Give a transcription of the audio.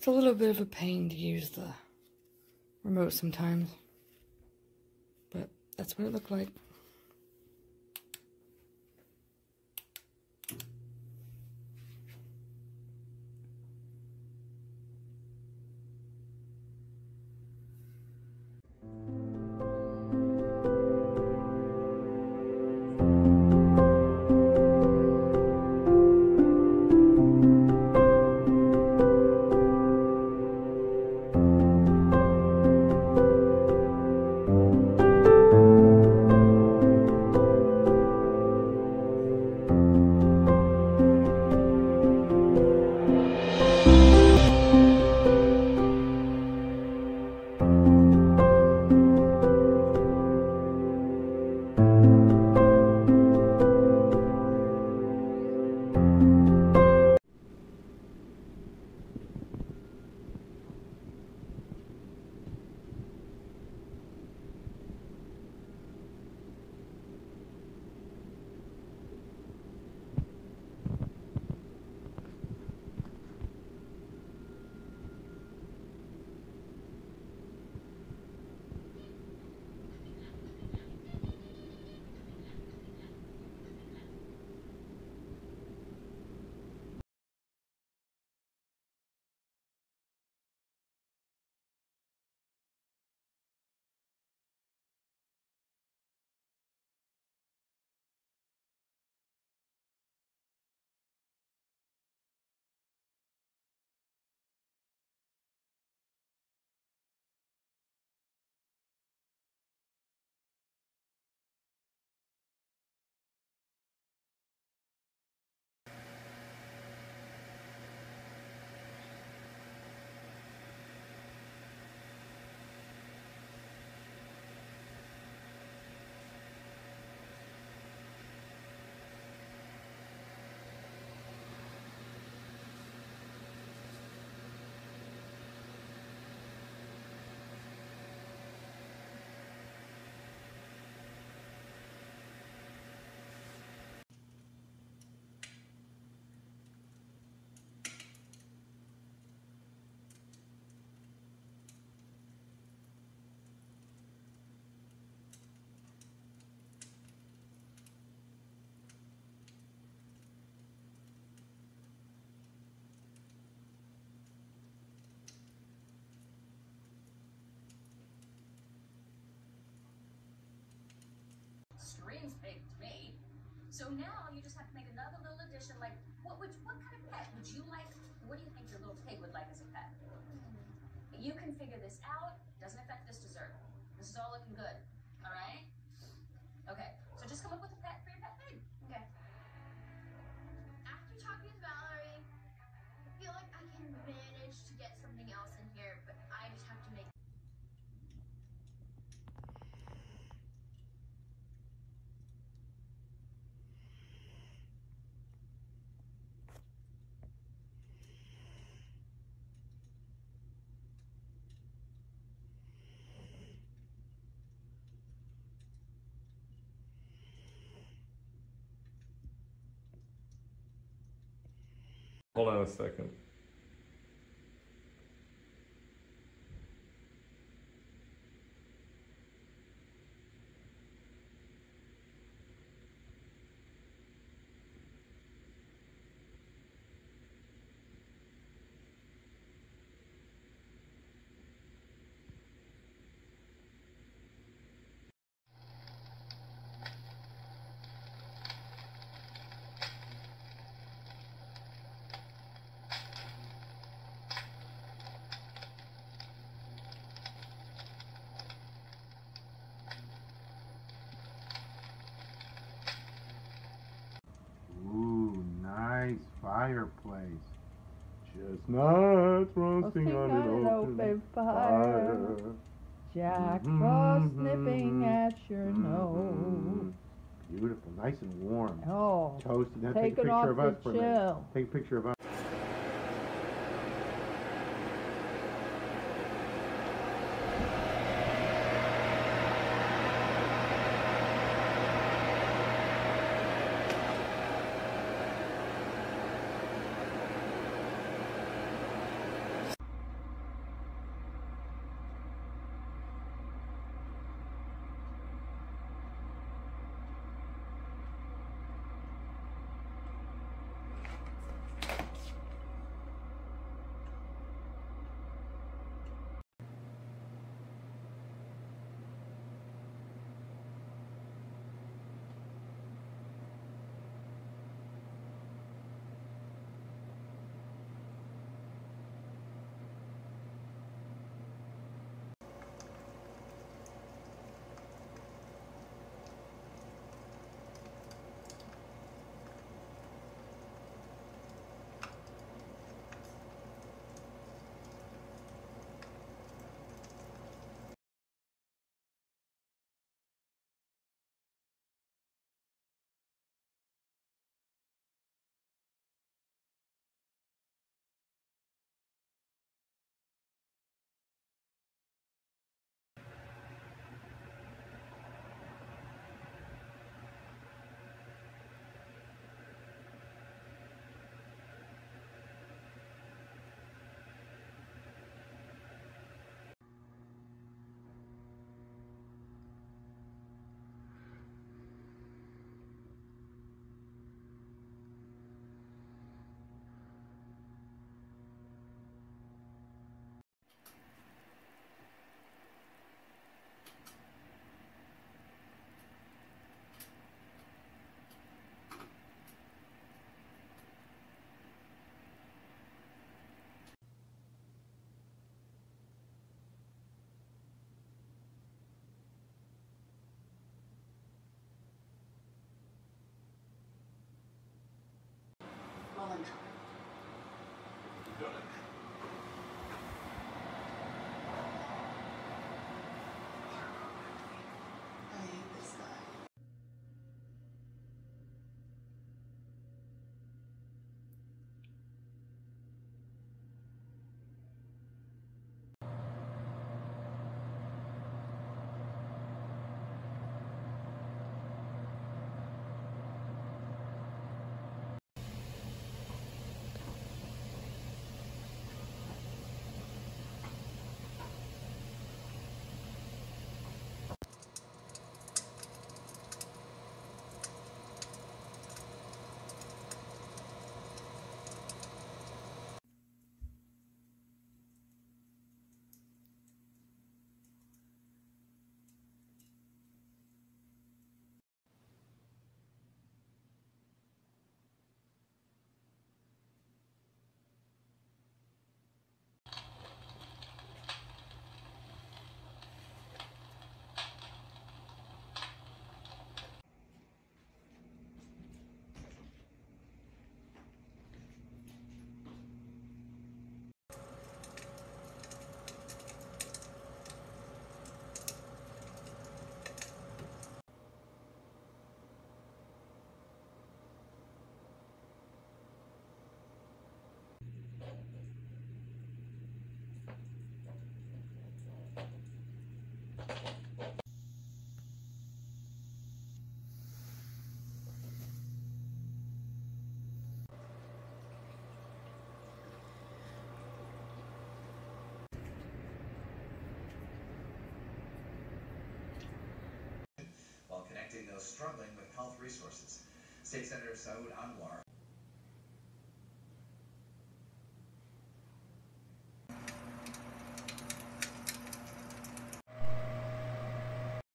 It's a little bit of a pain to use the remote sometimes. But that's what it looked like. Big to me. So now you just have to make another little addition. Like, what would what kind of pet would you like? What do you think your little pig would like as a pet? You can figure this out. Doesn't affect this dessert. This is all looking good. Hold on a second. Ooh, nice fireplace. Chestnuts roasting on an open fire. Jack Mhm, Frost mhm, nipping at your mhm. nose. Beautiful, nice and warm. Oh, Toasted. Now take a picture of us for a minute. Take a picture of us. Struggling with health resources. State Senator Saud Anwar